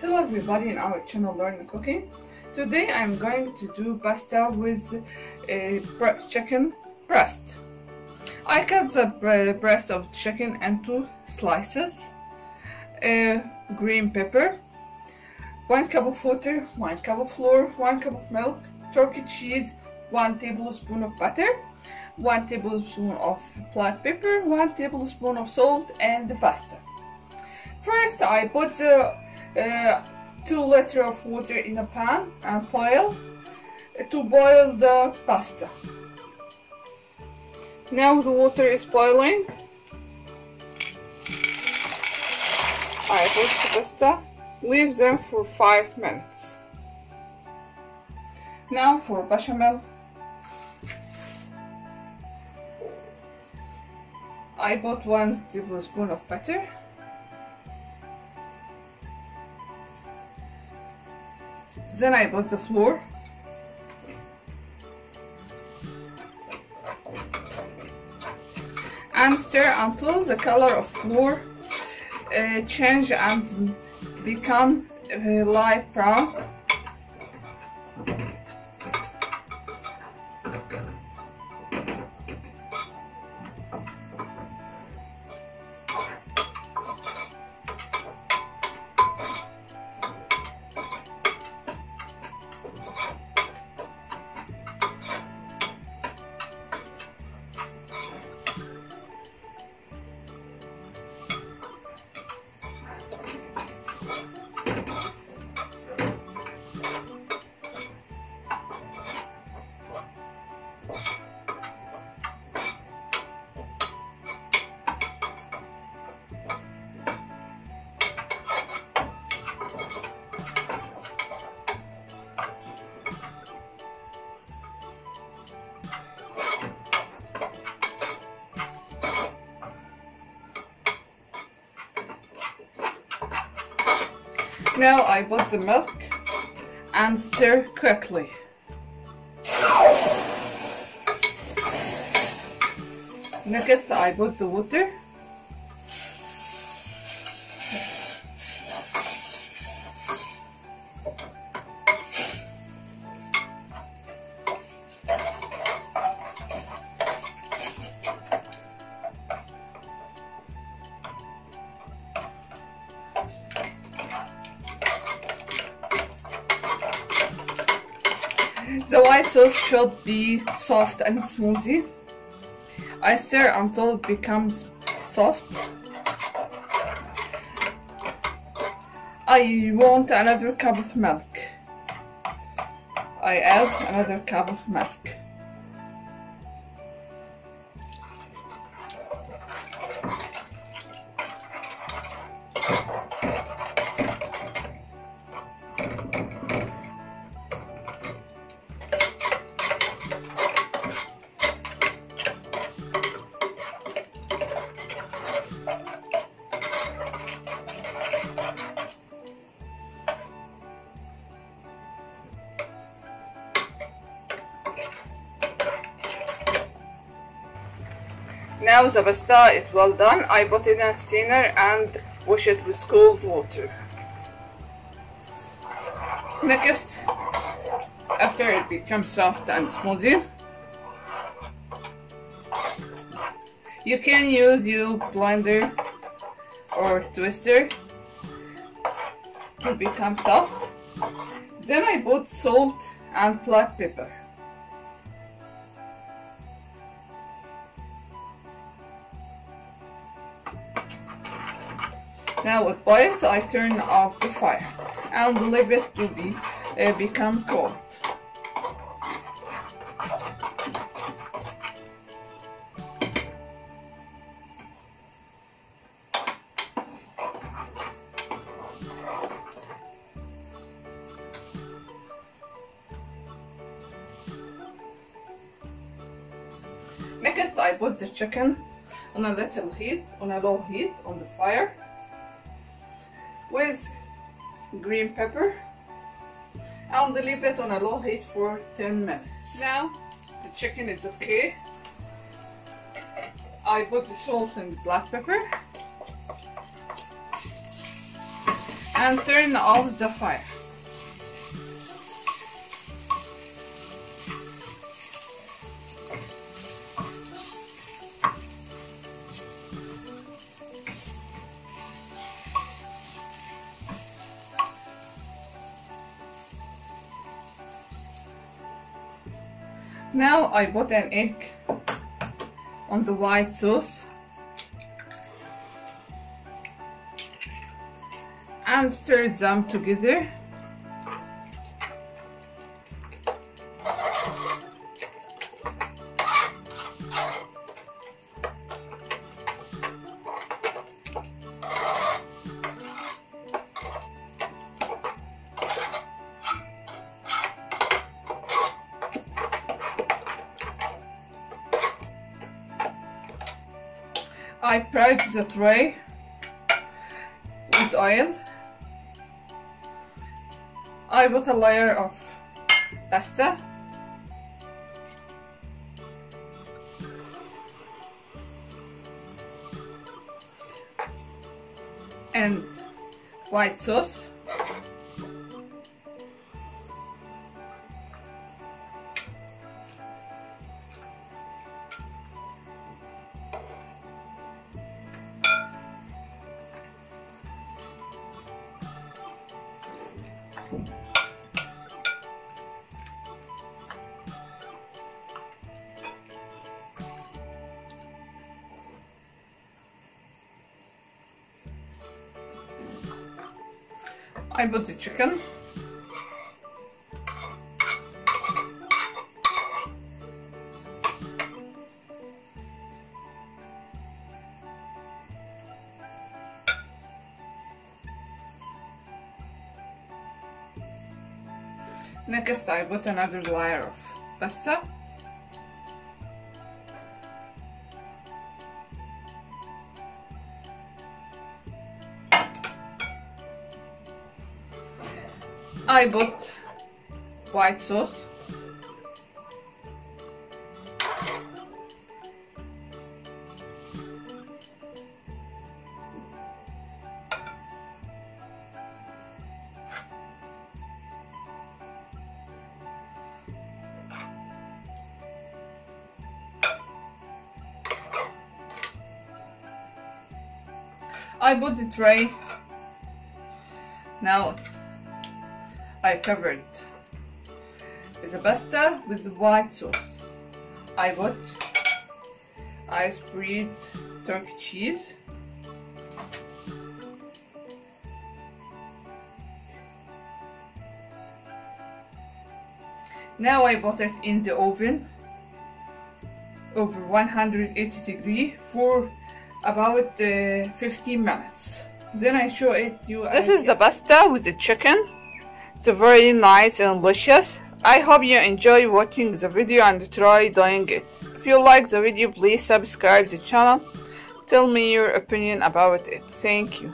Hello everybody in our channel Learn Cooking. Today I'm going to do pasta with uh, a chicken breast. I cut the breast of chicken into slices, a green pepper, 1 cup of water, 1 cup of flour, 1 cup of milk, turkey cheese, 1 tablespoon of butter, 1 tablespoon of black pepper, 1 tablespoon of salt and the pasta. First I put the uh, 2 liter of water in a pan and boil to boil the pasta. Now the water is boiling. I put the pasta, leave them for 5 minutes. Now for bechamel. I bought 1 tablespoon of butter Then I put the flour. And stir until the color of flour uh, change and become uh, light brown. Now I put the milk and stir quickly. Next I put the water The white sauce should be soft and smoothie. I stir until it becomes soft. I want another cup of milk. I add another cup of milk. Now the pasta is well done. I put it in a strainer and wash it with cold water. Next, after it becomes soft and smoothie, you can use your blender or twister to become soft. Then I put salt and black pepper. Now it boils, I turn off the fire and leave it to be uh, become cold. Next I put the chicken on a little heat, on a low heat on the fire with green pepper and leave it on a low heat for 10 minutes. Now the chicken is okay. I put the salt and black pepper and turn off the fire. Now I put an egg on the white sauce. And stir them together I brush the tray with oil. I put a layer of pasta. And white sauce. I bought the chicken. Next I put another layer of pasta. I bought white sauce. I bought the tray. Now I covered the pasta with the white sauce. I bought I spread turkey cheese Now I bought it in the oven over 180 degree for about uh, 15 minutes. Then I show it you. This is the pasta with the chicken. It's very nice and delicious. I hope you enjoy watching the video and try doing it. If you like the video, please subscribe the channel. Tell me your opinion about it. Thank you.